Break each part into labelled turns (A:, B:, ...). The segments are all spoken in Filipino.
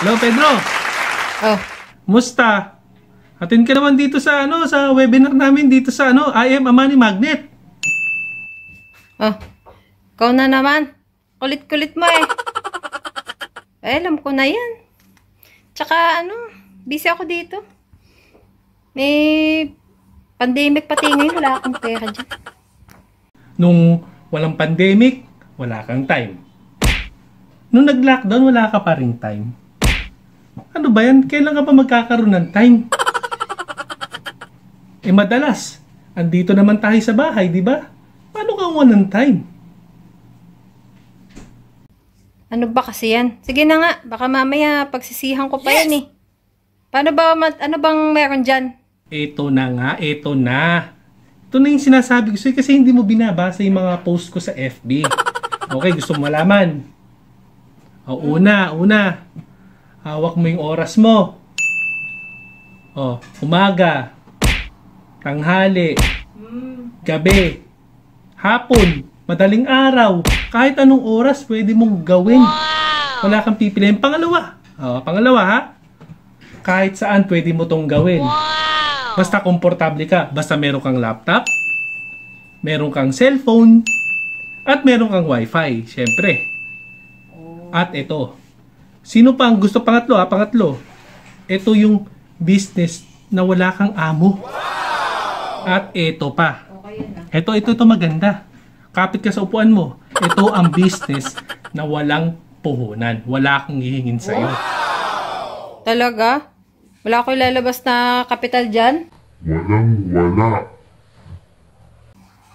A: Hello, Pedro.
B: Oh,
A: Musta? Atin ka naman dito sa ano sa webinar namin dito sa ano I am a money magnet.
B: oh. Ikaw na naman. Kulit-kulit mo eh. Eh, alam ko na yan. Tsaka ano, busy ako dito. May pandemic pati ngayon, wala akong pera dyan.
A: Nung walang pandemic, wala kang time. Nung nag-lockdown, wala ka pa ring time. Ano ba yan? Kailan ka pa magkakaroon ng time? Eh madalas, andito naman tayo sa bahay, di ba? Paano ka ng time?
B: Ano ba kasi yan? Sige na nga, baka mamaya pagsisihan ko pa yan eh. Paano ba, ano bang meron dyan?
A: Ito na nga, ito na. Ito na yung sinasabi ko sa'yo kasi hindi mo binabasa yung mga post ko sa FB. Okay, gusto mo malaman. O, una, una. Hawak mo yung oras mo. O, umaga. Tanghali. Gabi. Hapon. Madaling araw. Kahit anong oras pwede mong gawin. Wala kang pipiliin. Pangalawa. O, pangalawa ha. Kahit saan pwede mo tong gawin. Basta komportable ka. Basta meron kang laptop, meron kang cellphone, at meron kang wifi, syempre. At ito. Sino pa ang gusto pangatlo? Ah, pangatlo. Ito yung business na wala kang amo. At ito pa. Ito, ito, ito maganda. Kapit ka sa upuan mo. Ito ang business na walang puhunan. Wala akong hihingin sa'yo.
B: Talaga? Wala ko ilalabas na kapital dyan?
C: Walang wala.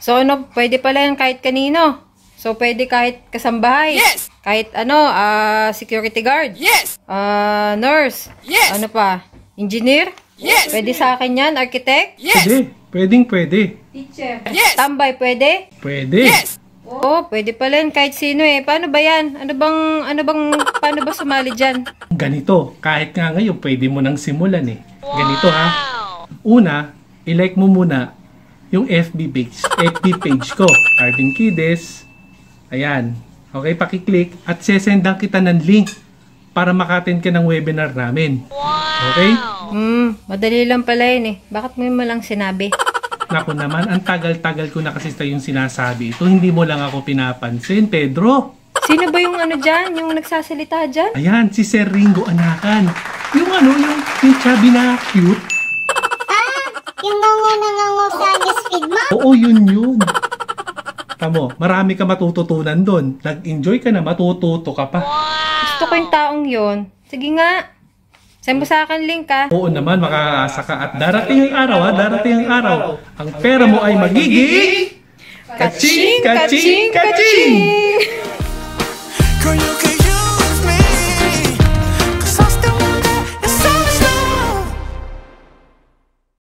B: So ano, pwede pala yan kahit kanino. So pwede kahit kasambahay.
D: Yes!
B: Kahit ano, ah security guard.
D: Yes!
B: Ah nurse.
D: Yes!
B: Ano pa? Engineer?
D: Yes!
B: Pwede sa akin yan, architect?
D: Yes!
A: Pwede. Pwedeng pwede.
B: Teacher.
D: Yes!
B: Tambay, pwede?
A: Pwede.
D: Yes!
B: Oo, pwede pala yan kahit sino eh. Paano ba yan? Ano bang, ano bang, paano ba sumali dyan?
A: Ganito, kahit nga ngayon, pwede mo nang simulan eh. Ganito ha. Una, ilike mo muna yung FB page, FB page ko, Arvin Kides. Ayan. Okay, pakiclick at sesendan kita ng link para makaten ka ng webinar namin. Okay?
B: Hmm, madali lang pala yun eh. Bakit mo mo lang sinabi?
A: Naku naman, ang tagal-tagal ko na kasi sa yung sinasabi ito. Hindi mo lang ako pinapansin, Pedro.
B: Sino ba yung ano dyan? Yung nagsasalita dyan?
A: Ayan, si Sir Ringo Anakan. Yung ano, yung, yung chubby na cute.
E: Yung ngango na ngango sa newsfeed mo?
A: Oo, yun yun. Tamo, marami ka matututunan doon. Nag-enjoy ka na, matututo ka pa.
B: Gusto ko yung taong yon. Sige nga. Send mo sa akin link ah.
A: Oo naman, makakaasa ka. At darating ang araw, ha? Darating ang araw. Ang pera mo ay magiging... Kaching, kaching, kaching!